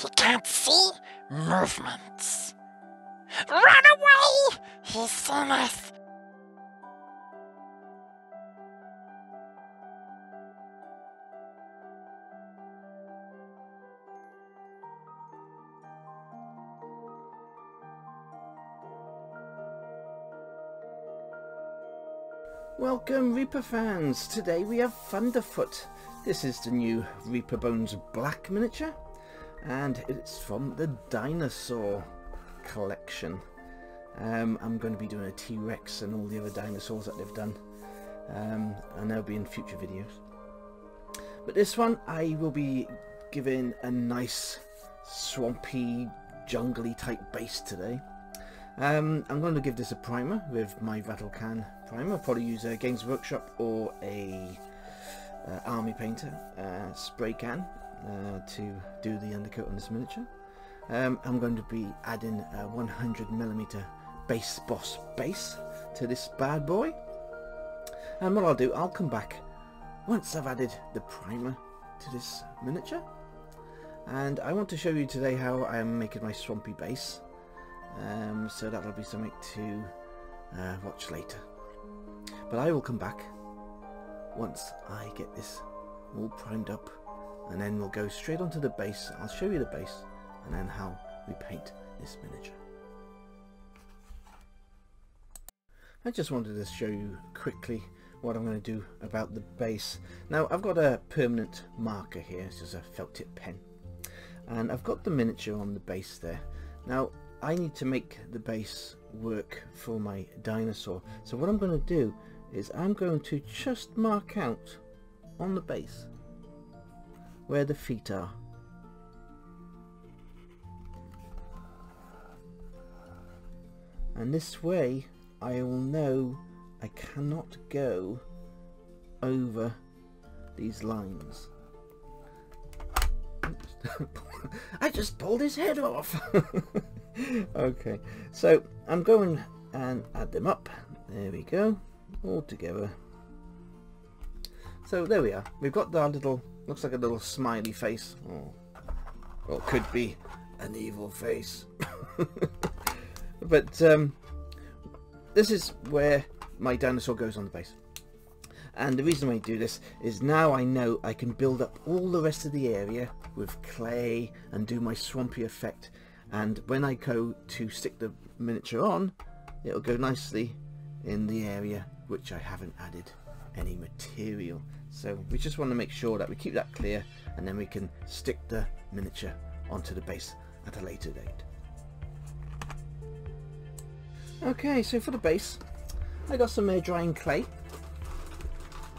He can't see movements. Run away! He's seen us. Welcome Reaper fans! Today we have Thunderfoot. This is the new Reaper Bones Black miniature and it's from the Dinosaur collection. Um, I'm going to be doing a T-Rex and all the other dinosaurs that they've done um, and they'll be in future videos. But this one I will be giving a nice swampy jungly type base today. Um, I'm going to give this a primer with my Can primer. I'll probably use a Games Workshop or a uh, Army Painter uh, spray can uh, to do the undercoat on this miniature. Um, I'm going to be adding a 100mm base boss base to this bad boy. And what I'll do, I'll come back once I've added the primer to this miniature. And I want to show you today how I'm making my swampy base um, so that'll be something to uh, watch later but I will come back once I get this all primed up and then we'll go straight onto the base. I'll show you the base and then how we paint this miniature. I just wanted to show you quickly what I'm going to do about the base. Now I've got a permanent marker here. It's just a felt tip pen. And I've got the miniature on the base there. Now I need to make the base work for my dinosaur. So what I'm going to do is I'm going to just mark out on the base where the feet are. And this way I will know I cannot go over these lines. I just pulled his head off. okay, so I'm going and add them up. There we go, all together. So there we are. We've got our little, looks like a little smiley face. Or, or could be an evil face. but um, this is where my dinosaur goes on the base. And the reason why I do this is now I know I can build up all the rest of the area with clay and do my swampy effect and when I go to stick the miniature on it'll go nicely in the area which I haven't added any material so we just want to make sure that we keep that clear and then we can stick the miniature onto the base at a later date. Okay so for the base I got some air drying clay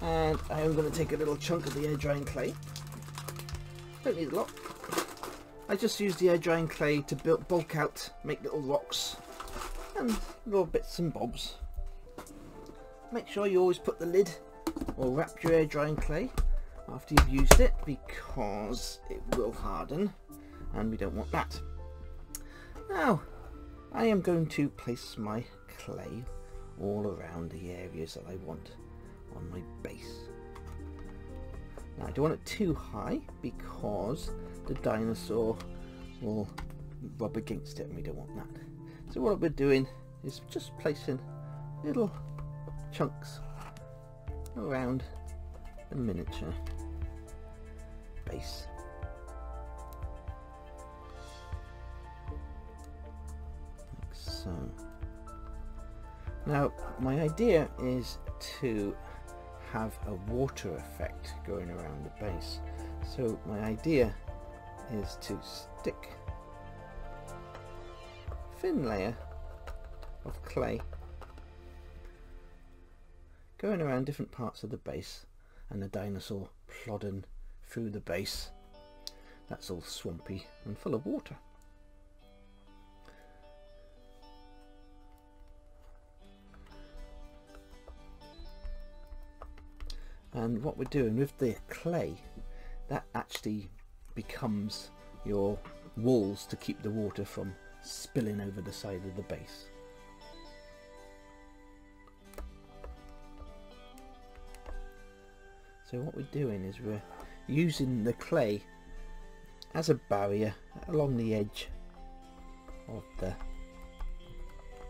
and I am going to take a little chunk of the air drying clay. Don't need a lot. I just use the air drying clay to build, bulk out, make little rocks and little bits and bobs. Make sure you always put the lid or wrap your air drying clay after you've used it because it will harden and we don't want that. Now I am going to place my clay all around the areas that I want on my base. Now I don't want it too high because the dinosaur will rub against it and we don't want that. So what we're doing is just placing little chunks around the miniature base. Like so. Now my idea is to have a water effect going around the base. So my idea is to stick thin layer of clay going around different parts of the base and the dinosaur plodding through the base that's all swampy and full of water and what we're doing with the clay that actually becomes your walls to keep the water from spilling over the side of the base. So what we're doing is we're using the clay as a barrier along the edge of the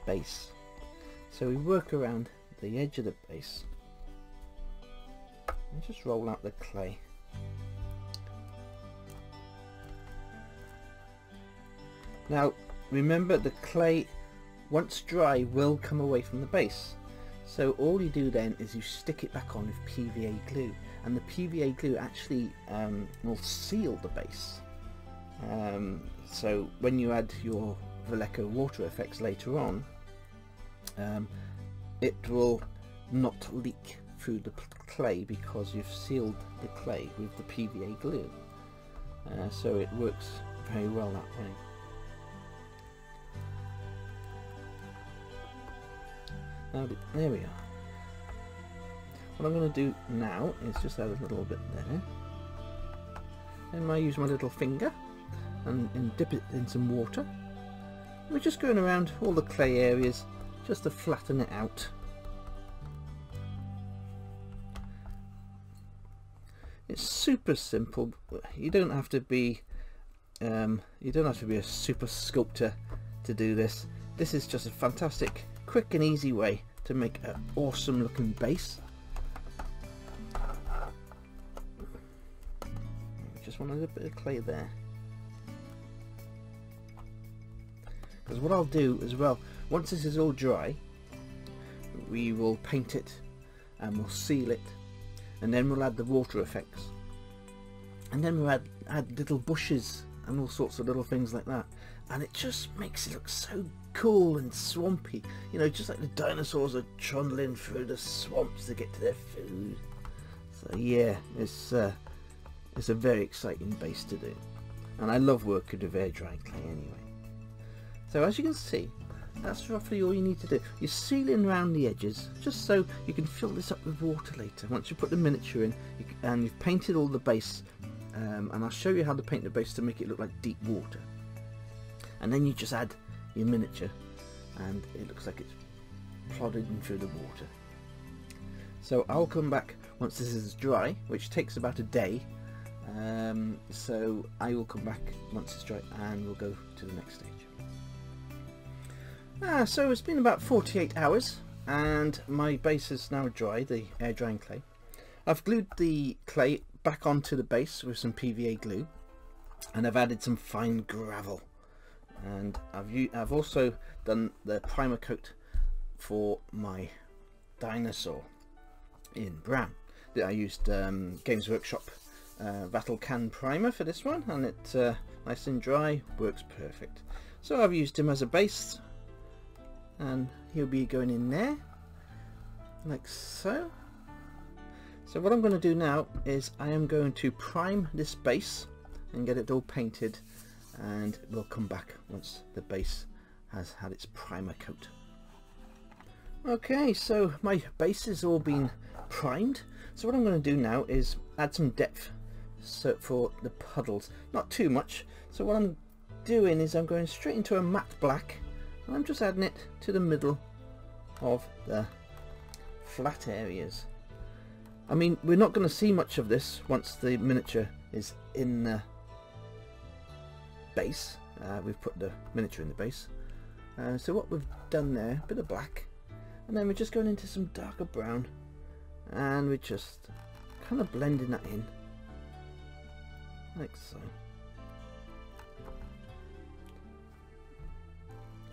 base. So we work around the edge of the base and just roll out the clay. Now remember the clay once dry will come away from the base so all you do then is you stick it back on with PVA glue and the PVA glue actually um, will seal the base. Um, so when you add your Vallejo water effects later on um, it will not leak through the clay because you've sealed the clay with the PVA glue. Uh, so it works very well that way. Now, there we are. What I'm going to do now is just add a little bit there. And I use my little finger and, and dip it in some water. We're just going around all the clay areas just to flatten it out. It's super simple. You don't have to be um, you don't have to be a super sculptor to do this. This is just a fantastic quick and easy way to make an awesome looking base. Want a little bit of clay there. Because what I'll do as well, once this is all dry, we will paint it and we'll seal it. And then we'll add the water effects. And then we'll add, add little bushes and all sorts of little things like that. And it just makes it look so cool and swampy. You know just like the dinosaurs are trundling through the swamps to get to their food. So yeah it's uh, it's a very exciting base to do and I love working with air dry clay anyway so as you can see that's roughly all you need to do you're sealing around the edges just so you can fill this up with water later once you put the miniature in you and you've painted all the base um, and I'll show you how to paint the base to make it look like deep water and then you just add your miniature and it looks like it's plodded through the water. So I'll come back once this is dry, which takes about a day. Um, so I will come back once it's dry and we'll go to the next stage. Ah, so it's been about 48 hours and my base is now dry, the air drying clay. I've glued the clay back onto the base with some PVA glue and I've added some fine gravel and I've, I've also done the primer coat for my dinosaur in brown that I used um, Games Workshop uh, Rattle Can primer for this one and it uh, nice and dry works perfect so I've used him as a base and he'll be going in there like so so what I'm going to do now is I am going to prime this base and get it all painted and we'll come back once the base has had its primer coat. Okay, so my base has all been primed. So what I'm going to do now is add some depth so for the puddles. Not too much. So what I'm doing is I'm going straight into a matte black and I'm just adding it to the middle of the flat areas. I mean, we're not going to see much of this once the miniature is in the base. Uh, we've put the miniature in the base. Uh, so what we've done there, a bit of black, and then we're just going into some darker brown, and we're just kind of blending that in, like so.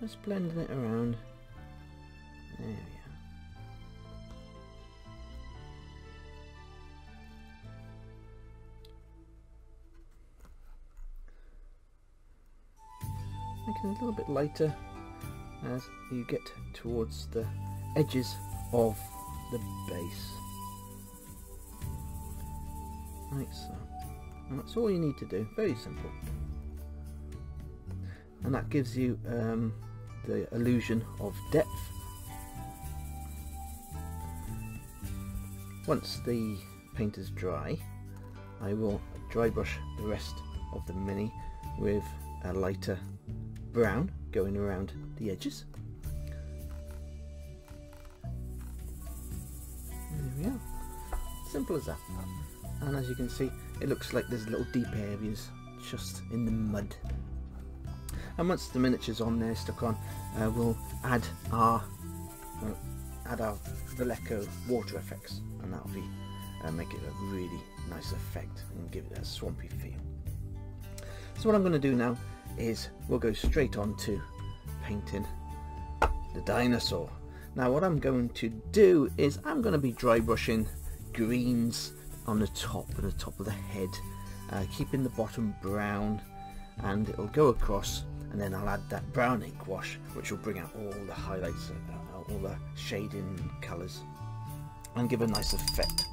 Just blending it around. There we go. making it a little bit lighter as you get towards the edges of the base like so and that's all you need to do very simple and that gives you um, the illusion of depth once the paint is dry I will dry brush the rest of the mini with a lighter brown going around the edges. There we are. Simple as that. And as you can see, it looks like there's little deep areas just in the mud. And once the miniature's on there, stuck on, uh, we'll add our uh, add our Vallejo water effects, and that'll be uh, make it a really nice effect and give it a swampy feel. So what I'm going to do now is we'll go straight on to painting the dinosaur. Now what I'm going to do is I'm going to be dry brushing greens on the top and the top of the head, uh, keeping the bottom brown and it'll go across and then I'll add that brown ink wash which will bring out all the highlights, uh, all the shading colours and give a nice effect.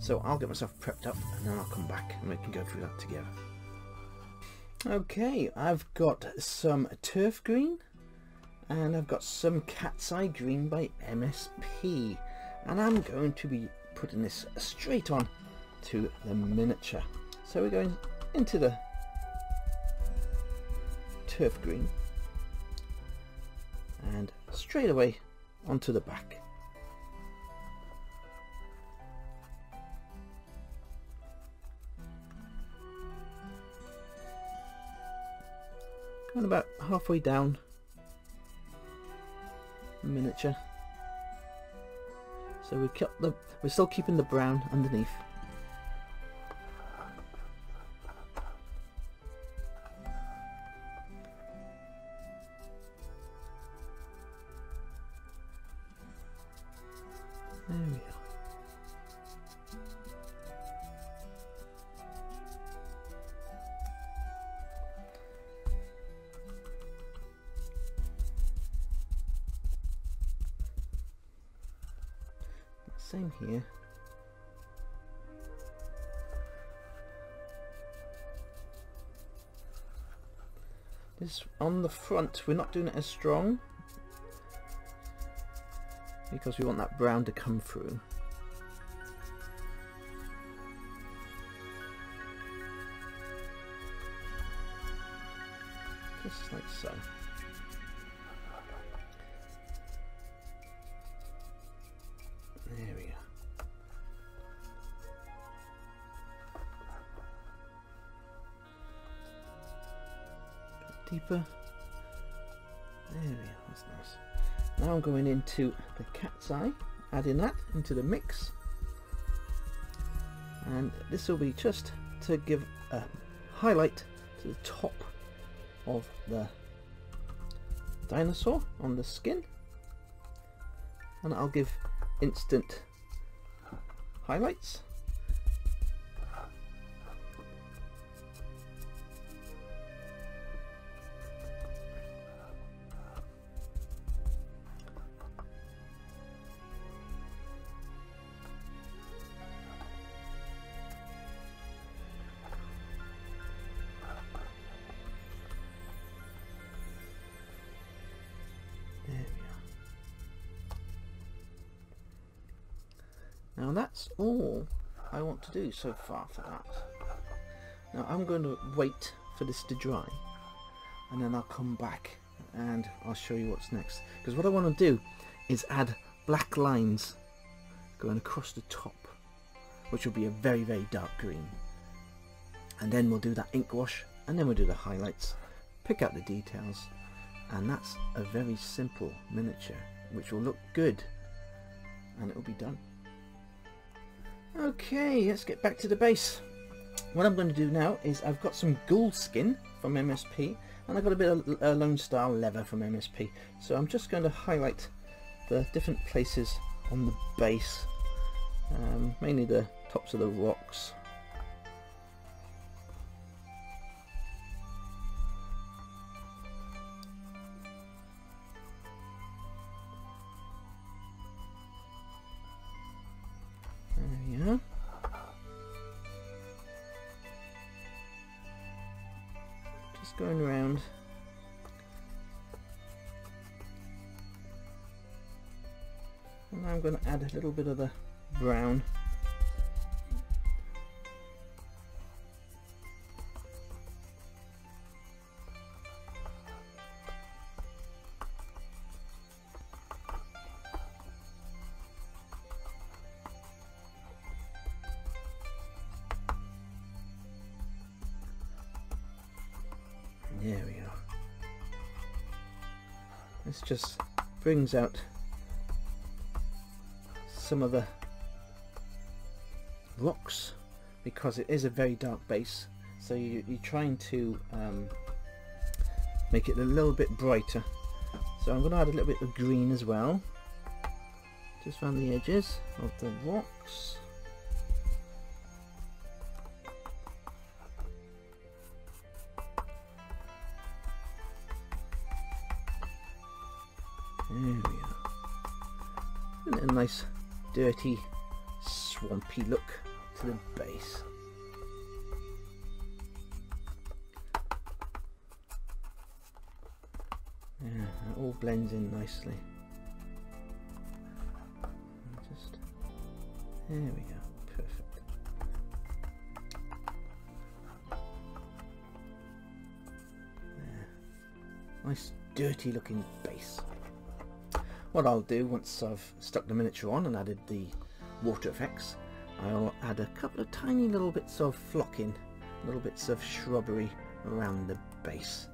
So I'll get myself prepped up and then I'll come back and we can go through that together. Okay, I've got some turf green and I've got some cat's eye green by MSP and I'm going to be putting this straight on to the miniature. So we're going into the turf green and straight away onto the back. and about halfway down miniature. So we kept the we're still keeping the brown underneath same here. This on the front, we're not doing it as strong because we want that brown to come through. Just like so. Going into the cat's eye, adding that into the mix. And this will be just to give a highlight to the top of the dinosaur on the skin. And I'll give instant highlights. That's all I want to do so far for that. Now I'm going to wait for this to dry and then I'll come back and I'll show you what's next. Because what I want to do is add black lines going across the top which will be a very very dark green. And then we'll do that ink wash and then we'll do the highlights, pick out the details and that's a very simple miniature which will look good and it will be done. Okay, let's get back to the base. What I'm going to do now is I've got some gold skin from MSP and I've got a bit of uh, Lone Star leather from MSP. So I'm just going to highlight the different places on the base, um, mainly the tops of the rocks. Just going around. And now I'm going to add a little bit of the brown. This just brings out some of the rocks because it is a very dark base. So you, you're trying to um, make it a little bit brighter. So I'm going to add a little bit of green as well just around the edges of the rocks dirty swampy look to the base. Yeah, it all blends in nicely. Just there we go, perfect. There. Nice dirty looking base. What I'll do once I've stuck the miniature on and added the water effects, I'll add a couple of tiny little bits of flocking, little bits of shrubbery around the base.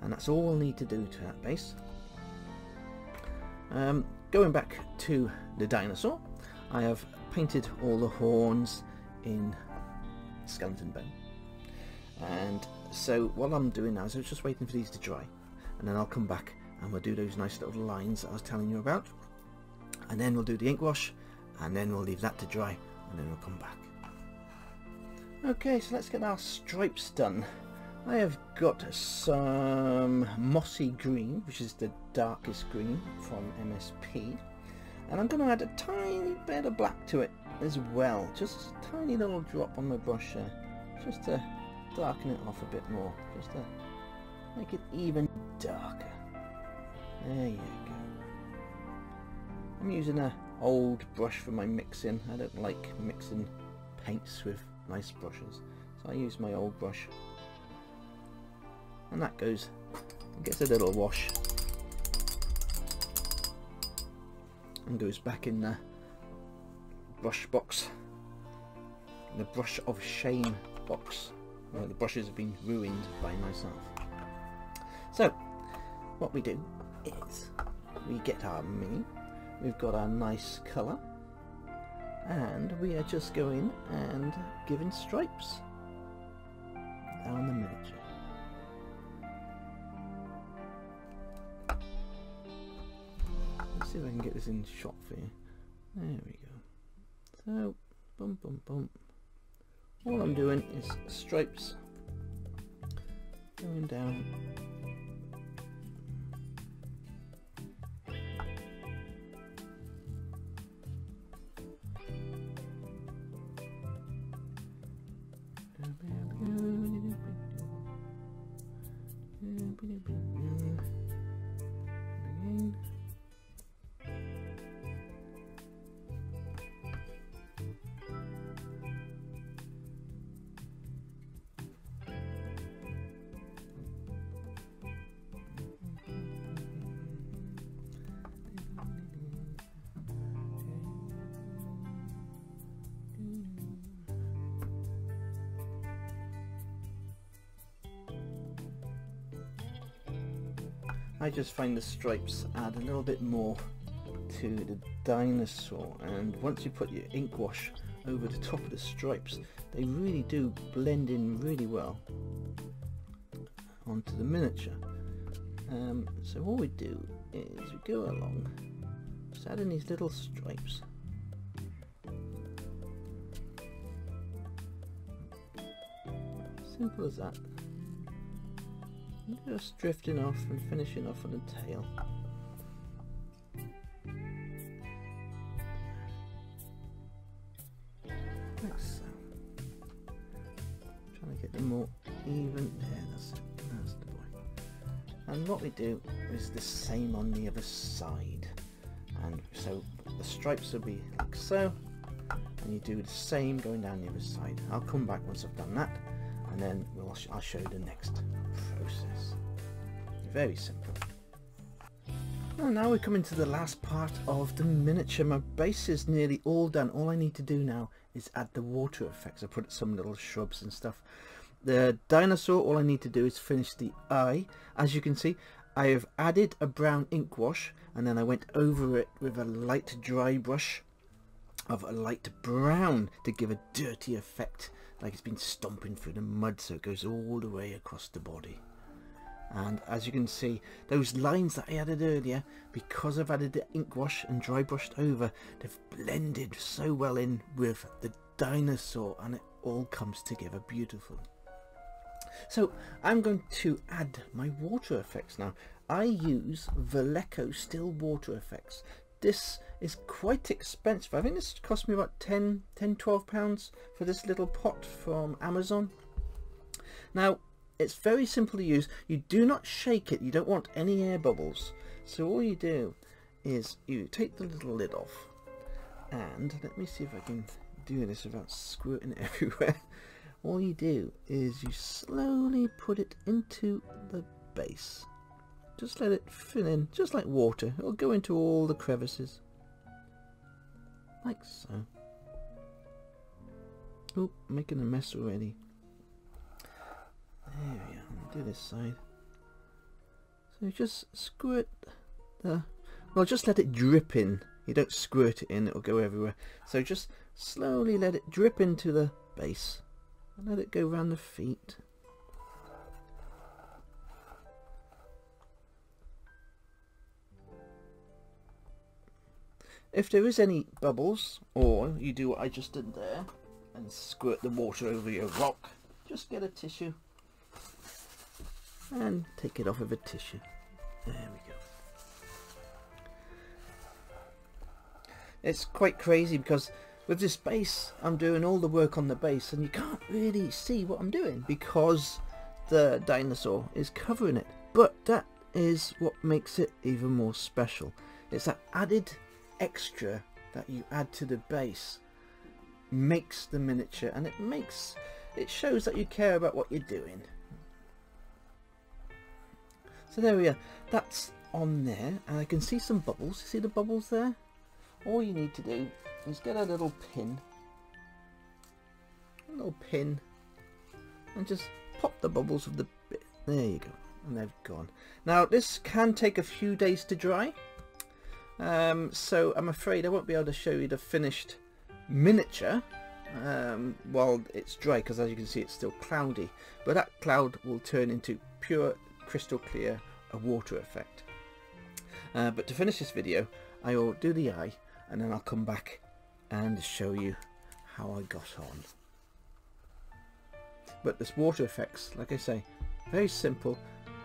And that's all we'll need to do to that base. Um, going back to the dinosaur, I have painted all the horns in skeleton bone. And so what I'm doing now is I'm just waiting for these to dry. And then I'll come back and we'll do those nice little lines that I was telling you about. And then we'll do the ink wash and then we'll leave that to dry and then we'll come back. Okay so let's get our stripes done. I have got some mossy green which is the darkest green from MSP and I'm going to add a tiny bit of black to it as well. Just a tiny little drop on my brush there just to darken it off a bit more just to make it even darker there you go. I'm using a old brush for my mixing. I don't like mixing paints with nice brushes. So I use my old brush. And that goes, gets a little wash. And goes back in the brush box. The brush of shame box. Where the brushes have been ruined by myself. So, what we do is we get our mini, we've got our nice colour, and we are just going and giving stripes down the miniature. Let's see if I can get this in shot for you. There we go. So, bum bum bum. All I'm doing is stripes going down Beep. I just find the stripes add a little bit more to the dinosaur and once you put your ink wash over the top of the stripes they really do blend in really well onto the miniature. Um, so what we do is we go along just adding these little stripes. Simple as that just drifting off and finishing off on the tail. Like so. Trying to get them more even. There, that's. That's the boy. And what we do is the same on the other side. And so the stripes will be like so. And you do the same going down the other side. I'll come back once I've done that and then we'll, I'll show you the next process. Very simple. Well, now we're coming to the last part of the miniature. My base is nearly all done. All I need to do now is add the water effects. I put some little shrubs and stuff. The dinosaur, all I need to do is finish the eye. As you can see, I have added a brown ink wash and then I went over it with a light dry brush of a light brown to give a dirty effect like it's been stomping through the mud so it goes all the way across the body. And as you can see those lines that I added earlier because I've added the ink wash and dry brushed over they've blended so well in with the dinosaur and it all comes together beautifully. So I'm going to add my water effects now. I use Vallejo still water effects this is quite expensive I think this cost me about 10 10 12 pounds for this little pot from Amazon now it's very simple to use. You do not shake it. You don't want any air bubbles. So all you do is you take the little lid off and let me see if I can do this without squirting it everywhere. All you do is you slowly put it into the base. Just let it fill in, just like water. It'll go into all the crevices. Like so. Oh, making a mess already. There we are. do this side. So just squirt the... Well, just let it drip in. You don't squirt it in, it'll go everywhere. So just slowly let it drip into the base. And let it go around the feet. If there is any bubbles, or you do what I just did there, and squirt the water over your rock, just get a tissue and take it off with a tissue. There we go. It's quite crazy because with this base I'm doing all the work on the base and you can't really see what I'm doing because the dinosaur is covering it but that is what makes it even more special it's that added extra that you add to the base makes the miniature and it makes it shows that you care about what you're doing so there we are. That's on there. And I can see some bubbles. See the bubbles there? All you need to do is get a little pin. A little pin. And just pop the bubbles of the bit. There you go. And they've gone. Now this can take a few days to dry. Um, so I'm afraid I won't be able to show you the finished miniature um, while it's dry because as you can see it's still cloudy but that cloud will turn into pure crystal clear a water effect. Uh, but to finish this video, I will do the eye and then I'll come back and show you how I got on. But this water effects, like I say, very simple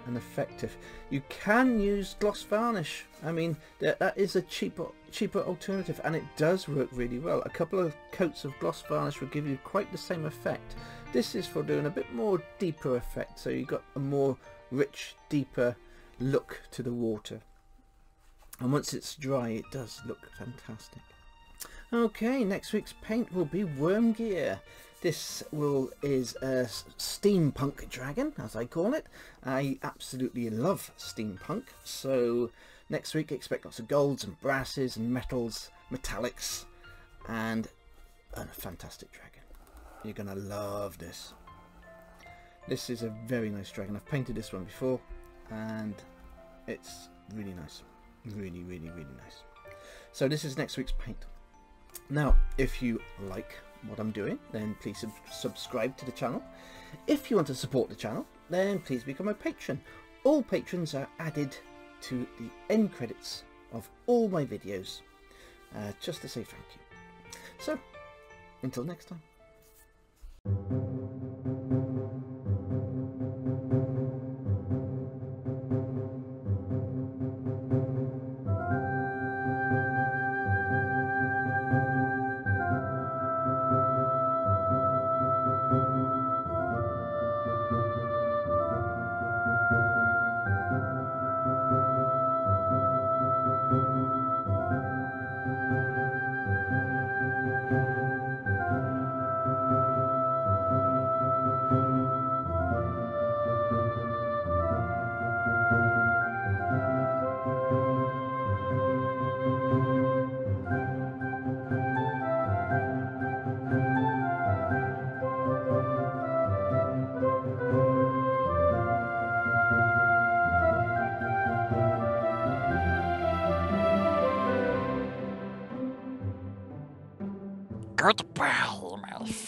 and effective. You can use gloss varnish. I mean, that, is a cheaper cheaper alternative and it does work really well. A couple of coats of gloss varnish will give you quite the same effect. This is for doing a bit more deeper effect, so you've got a more rich, deeper look to the water. And once it's dry, it does look fantastic. Okay, next week's paint will be Wormgear. This will is a steampunk dragon, as I call it. I absolutely love steampunk, so next week expect lots of golds and brasses and metals, metallics, and a fantastic dragon. You're going to love this. This is a very nice dragon. I've painted this one before and it's really nice. Really, really, really nice. So this is next week's paint. Now, if you like what I'm doing, then please sub subscribe to the channel. If you want to support the channel, then please become a patron. All patrons are added to the end credits of all my videos, uh, just to say thank you. So, until next time.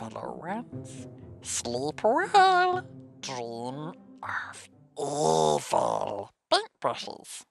Fellow ones. Sleep well. Dream of evil paintbrushes.